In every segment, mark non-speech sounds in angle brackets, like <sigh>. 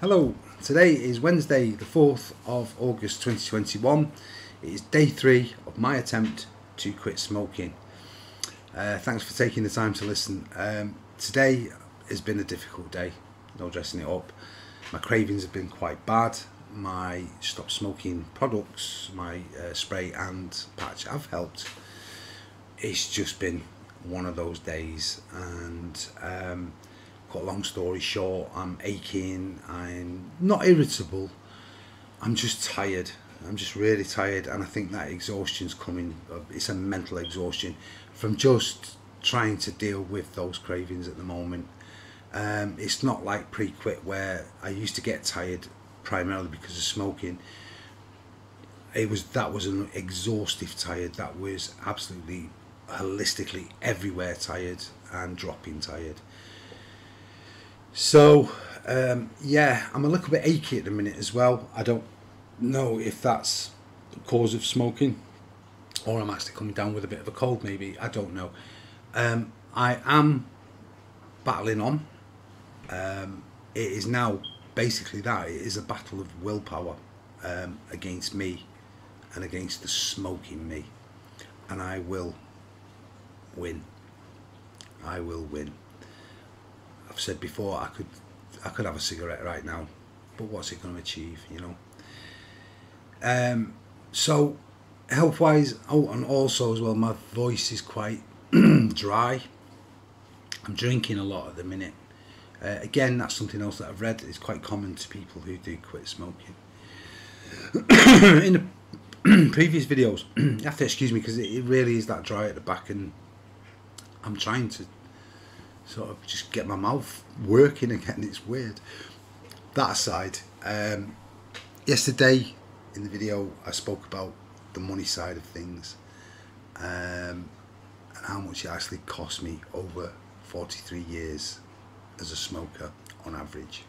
Hello, today is Wednesday, the 4th of August 2021. It is day three of my attempt to quit smoking. Uh, thanks for taking the time to listen. Um, today has been a difficult day, no dressing it up. My cravings have been quite bad. My stop smoking products, my uh, spray and patch have helped. It's just been one of those days, and um, cut long story short, I'm aching, I'm not irritable, I'm just tired. I'm just really tired, and I think that exhaustion's coming. uh, It's a mental exhaustion from just trying to deal with those cravings at the moment. Um, it's not like pre-quit where I used to get tired primarily because of smoking. It was that was an exhaustive tired. That was absolutely holistically everywhere tired and dropping tired. So um, yeah, I'm a little bit achy at the minute as well. I don't know if that's the cause of smoking or I'm actually coming down with a bit of a cold maybe. I don't know. Um, I am battling on. Um, it is now basically that. It is a battle of willpower um, against me and against the smoking me. And I will win. I will win. I've said before I could I could have a cigarette right now, but what's it going to achieve, you know? Um, so health wise, oh, and also as well, my voice is quite <clears throat> dry. I'm drinking a lot at the minute. Uh, again, that's something else that I've read. It's quite common to people who do quit smoking. <coughs> In the <clears throat> previous videos, <clears throat> you have to excuse me because it, it really is that dry at the back, and I'm trying to sort of just get my mouth working again. <laughs> It's weird. That aside, um, yesterday in the video I spoke about the money side of things um, and how much it actually cost me over 43 years as a smoker on average.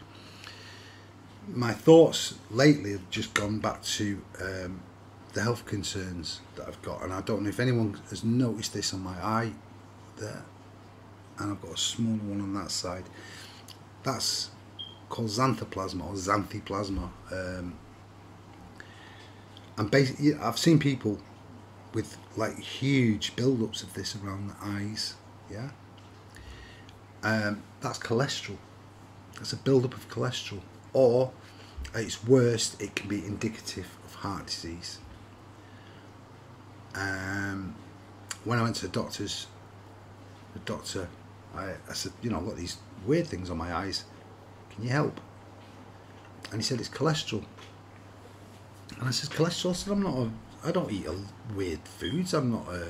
My thoughts lately have just gone back to um, the health concerns that I've got, and I don't know if anyone has noticed this on my eye there, and I've got a smaller one on that side. That's called xanthoplasma or xanthiplasma. Um, and basically, I've seen people with like huge build-ups of this around the eyes. Yeah, um, that's cholesterol. That's a build-up of cholesterol, or at its worst, it can be indicative of heart disease. Um, when I went to the doctors, the doctor, I, I said, you know, I've got these weird things on my eyes. Can you help? And he said it's cholesterol. And I said, cholesterol? I said, I'm not a, I don't eat a weird foods. I'm not a,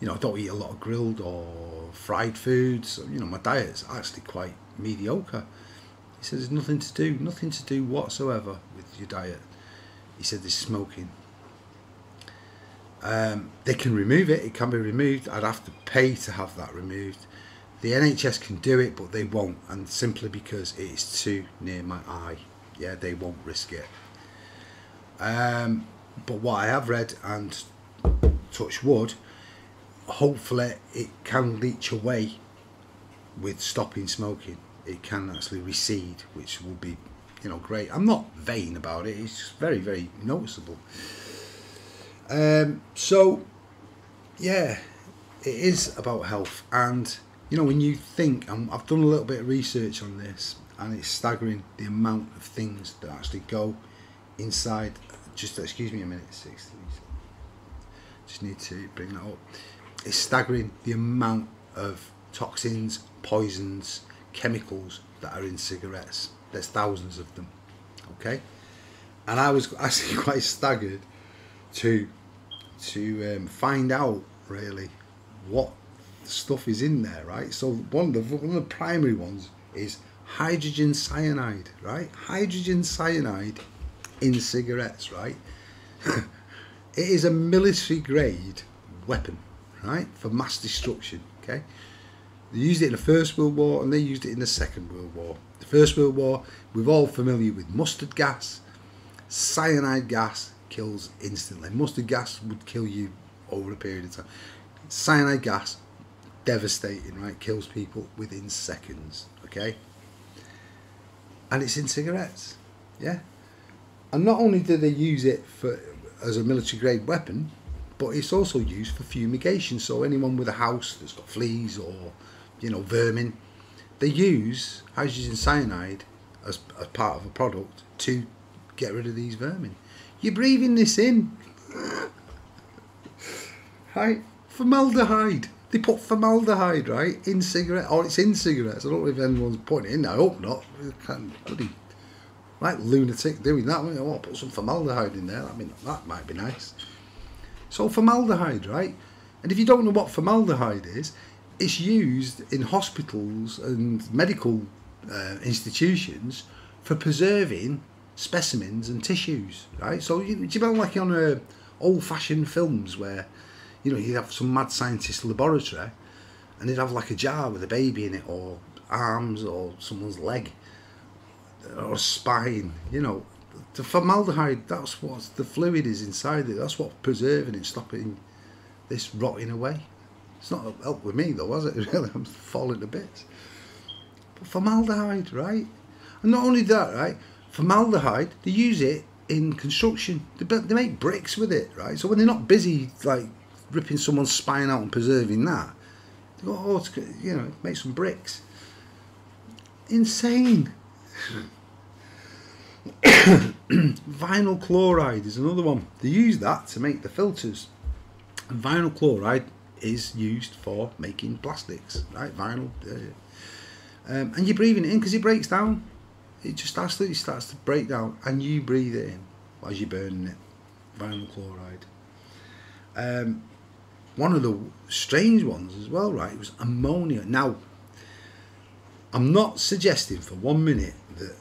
you know, I don't eat a lot of grilled or fried foods. You know, my diet's actually quite mediocre. He said, there's nothing to do, nothing to do whatsoever with your diet. He said, there's smoking. Um, they can remove it, it can be removed. I'd have to pay to have that removed. The NHS can do it, but they won't, and simply because it is too near my eye. Yeah, they won't risk it. Um, but what I have read and touch wood, hopefully it can leach away with stopping smoking. It can actually recede, which will be, you know, great. I'm not vain about it. It's very, very noticeable. Um, so, yeah, it is about health, and you know when you think, and I've done a little bit of research on this, and it's staggering the amount of things that actually go inside just excuse me a minute, 60. Just need to bring that up. It's staggering the amount of toxins, poisons, chemicals that are in cigarettes. There's thousands of them. Okay, and I was <laughs> actually quite staggered to to um, find out really what stuff is in there. Right. So one of the one of the primary ones is hydrogen cyanide. Right. Hydrogen cyanide in cigarettes, right? <laughs> it is a military grade weapon, right, for mass destruction, okay? They used it in the First World War and they used it in the Second World War. The First World War, we're all familiar with mustard gas. Cyanide gas kills instantly. Mustard gas would kill you over a period of time. Cyanide gas, devastating, right? Kills people within seconds, okay? and it's in cigarettes. Yeah, and not only do they use it for as a military grade weapon, but it's also used for fumigation. So anyone with a house that's got fleas or you know vermin, they use hydrogen cyanide as, as part of a product to get rid of these vermin. You're breathing this in, <laughs> right? Formaldehyde. They put formaldehyde, right, in cigarette, or it's in cigarettes. I don't know if anyone's putting it in. I hope not. Bloody like lunatic doing that. I want to put some formaldehyde in there. I mean, that might be nice. So formaldehyde, right? And if you don't know what formaldehyde is, it's used in hospitals and medical uh, institutions for preserving specimens and tissues, right? So you, you know, like on uh, old-fashioned films where, you know, you'd have some mad scientist laboratory, and they'd have like a jar with a baby in it, or arms, or someone's leg, or spine, you know. The formaldehyde, that's what the fluid is inside it. That's what's preserving it, stopping this rotting away. It's not help with me though, was it? <laughs> Really, I'm falling to bits. But formaldehyde, right? And not only that, right? Formaldehyde, they use it in construction. They, they make bricks with it, right? So when they're not busy like ripping someone's spine out and preserving that, they go, oh, you know, make some bricks. Insane. <coughs> vinyl chloride is another one. They use that to make the filters. And vinyl chloride is used for making plastics, right? Vinyl. Uh, um, and you're breathing it in because it breaks down. It just absolutely starts to break down, and you breathe it in as you're burning it. Vinyl chloride. Um, one of the strange ones as well, right, It was ammonia. Now, I'm not suggesting for one minute that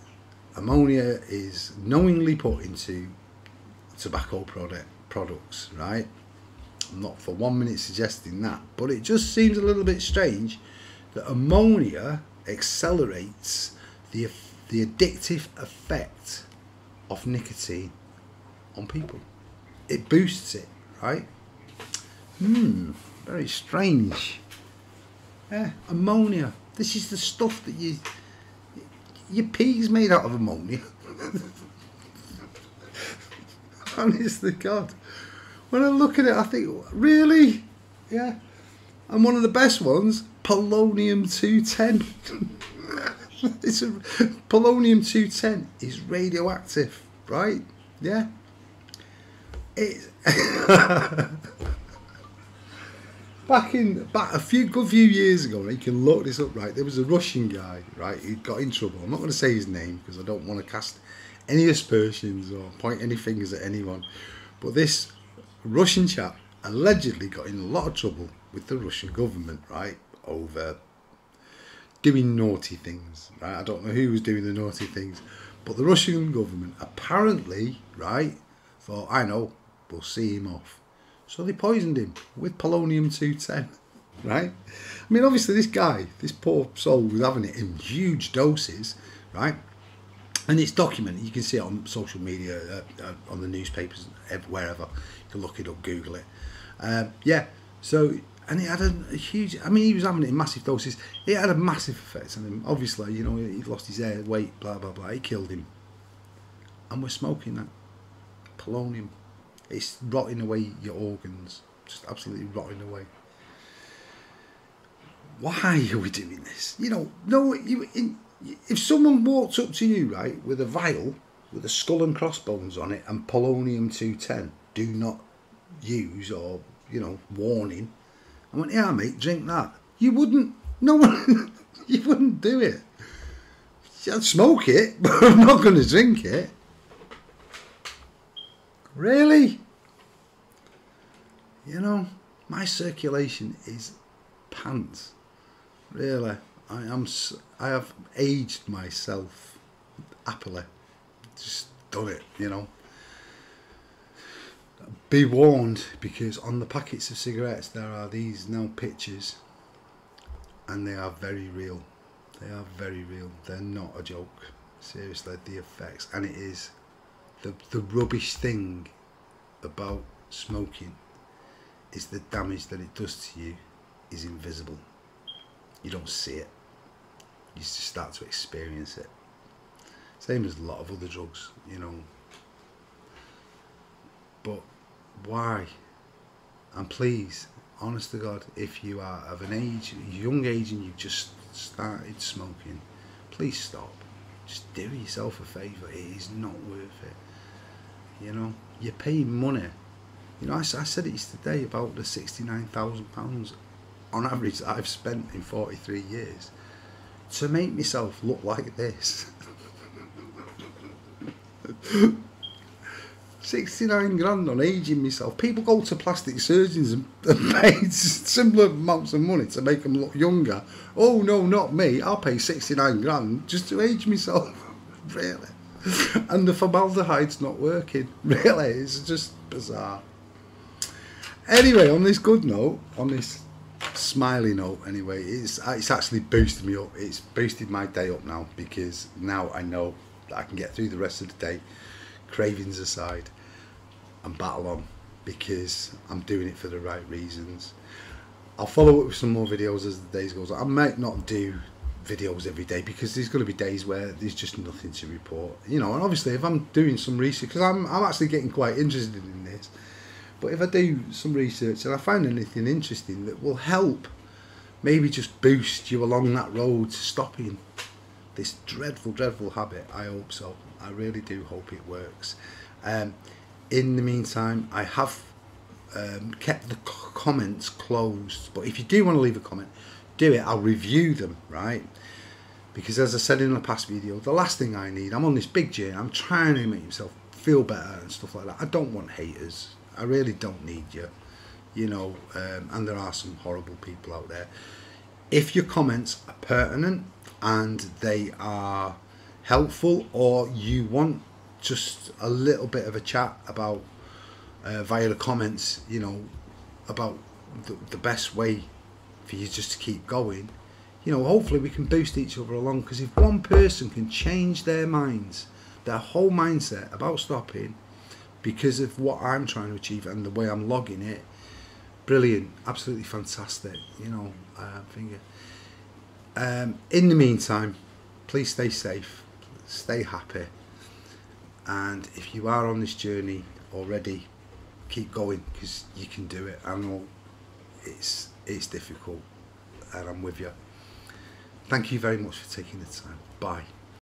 ammonia is knowingly put into tobacco product products, right? I'm not for one minute suggesting that, but it just seems a little bit strange that ammonia accelerates the the addictive effect of nicotine on people. It boosts it, right? Hmm, very strange. Yeah, ammonia. This is the stuff that you your pee's made out of ammonia. <laughs> Honest to God. When I look at it, I think, really? Yeah. And one of the best ones, polonium 210. <laughs> it's a, polonium 210 is radioactive, right? Yeah. It's <laughs> back in back a few good few years ago, you can look this up, right? There was a Russian guy, right, He got in trouble. I'm not going to say his name because I don't want to cast any aspersions or point any fingers at anyone. But this Russian chap allegedly got in a lot of trouble with the Russian government, right, over doing naughty things, right? I don't know who was doing the naughty things, but the Russian government apparently, right, thought, I know, we'll see him off so they poisoned him with polonium 210, right? I mean, obviously, this guy, this poor soul, was having it in huge doses, right? And it's documented. You can see it on social media, uh, uh, on the newspapers, wherever. You can look it up, Google it. Um, yeah, so, and it had a, a, huge, I mean, he was having it in massive doses. It had a massive effect on him. Obviously, you know, he lost his hair, weight, blah, blah, blah. It killed him. And we're smoking that polonium it's rotting away your organs, just absolutely rotting away. Why are we doing this? You know, no. You, in, if someone walked up to you, right, with a vial with a skull and crossbones on it and polonium two ten, do not use or you know warning. I went, yeah, mate, drink that. You wouldn't. No one. <laughs> you wouldn't do it. I'd smoke it, <laughs> but I'm not going to drink it. Really? You know, my circulation is pants. Really, I am. I have aged myself happily. Just done it. You know. Be warned, because on the packets of cigarettes there are these now pictures, and they are very real. They are very real. They're not a joke. Seriously, the effects, and it is the the rubbish thing about smoking is the damage that it does to you is invisible. You don't see it. You just start to experience it. Same as a lot of other drugs, you know. But why? And please, honest to God, if you are of an age, young age, and you've just started smoking, please stop. Just do yourself a favour. It is not worth it. You know, you're paying money. You know, I, I said it yesterday about the £69,000 on average that I've spent in 43 years to make myself look like this. <laughs> 69 grand on aging myself. People go to plastic surgeons and, <laughs> and pay similar amounts of money to make them look younger. Oh no, not me. I'll pay 69 grand just to age myself. <laughs> really? <laughs> And the formaldehyde's not working. <laughs> Really? It's just bizarre. Anyway, on this good note, on this smiley note anyway, it's, it's actually boosted me up. It's boosted my day up now because now I know that I can get through the rest of the day cravings aside, and battle on because I'm doing it for the right reasons. I'll follow up with some more videos as the days goes on. I might not do videos every day because there's going to be days where there's just nothing to report. You know, and obviously if I'm doing some research, because I'm, I'm actually getting quite interested in this, but if I do some research and I find anything interesting that will help maybe just boost you along that road to stopping this dreadful, dreadful habit, I hope so. I really do hope it works. Um, in the meantime, I have um, kept the comments closed. But if you do want to leave a comment, do it. I'll review them, right? Because as I said in the past video, the last thing I need, I'm on this big journey. I'm trying to make myself feel better and stuff like that. I don't want haters. I really don't need you. You know, um, and there are some horrible people out there. If your comments are pertinent and they are helpful or you want just a little bit of a chat about uh, via the comments you know about the, the best way for you just to keep going you know hopefully we can boost each other along because if one person can change their minds their whole mindset about stopping because of what I'm trying to achieve and the way I'm logging it brilliant absolutely fantastic you know uh, finger. Um, in the meantime please stay safe stay happy and if you are on this journey already keep going because you can do it. I know it's it's difficult and I'm with you thank you very much for taking the time. Bye